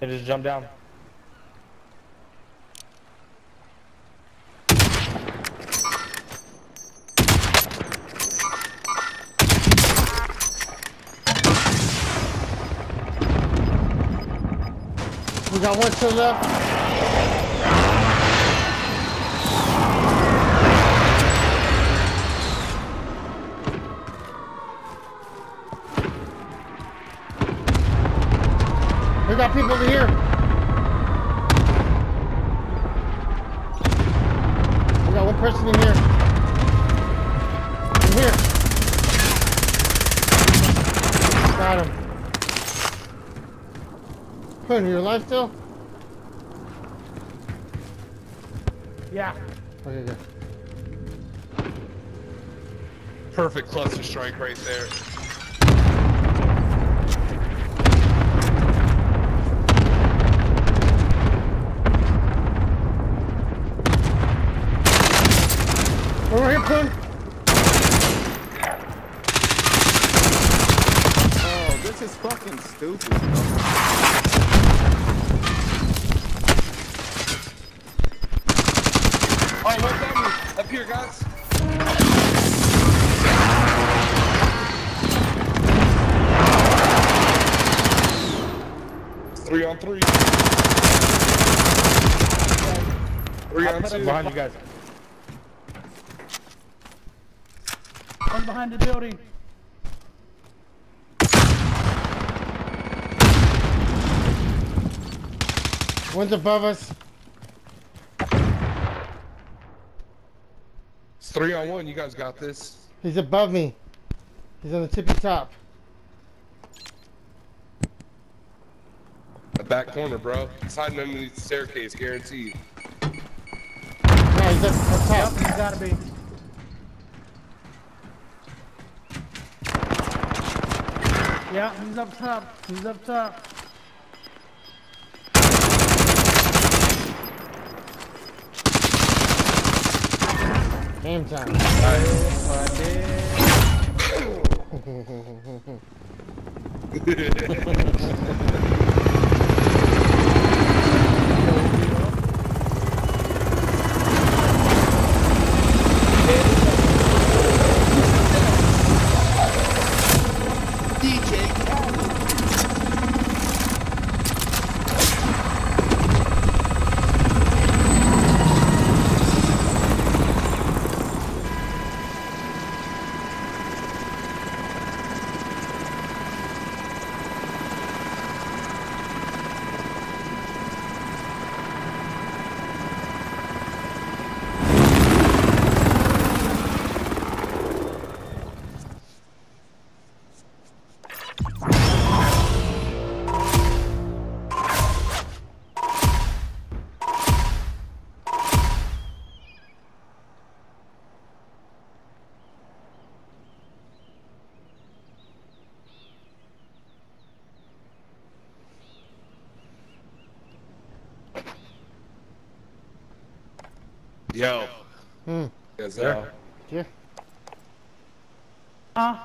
They just jump down. We got one the left. We got people over here. We got one person in here. In here. Got him. Quinn, you alive still? Yeah. Okay, good. Perfect cluster strike right there. Over here, Quinn. Oh, this is fucking stupid. bro. Oh, what's on me? Up here, guys. Three on three. Three on two. Behind you guys. One behind the building. One's above us. It's three on one. You guys got this. He's above me. He's on the tippy top. The back corner, bro. He's hiding underneath the staircase, guaranteed. No, he's up, up top. He's gotta be. Yeah, he's up top. He's up top. Game time. DJ Yo. Hmm. Yes, sir. Yeah. Huh?